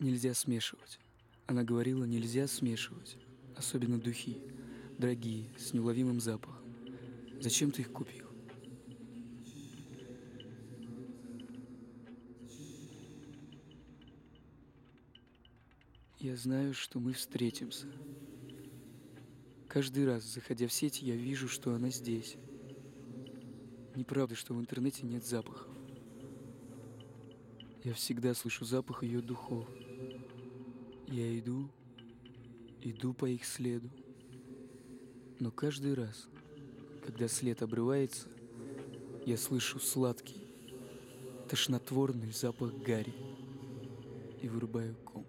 Нельзя смешивать. Она говорила, нельзя смешивать. Особенно духи. Дорогие, с неуловимым запахом. Зачем ты их купил? Я знаю, что мы встретимся. Каждый раз, заходя в сеть, я вижу, что она здесь. Неправда, что в интернете нет запахов. Я всегда слышу запах ее духов. Я иду, иду по их следу. Но каждый раз, когда след обрывается, я слышу сладкий, тошнотворный запах гари и вырубаю комп.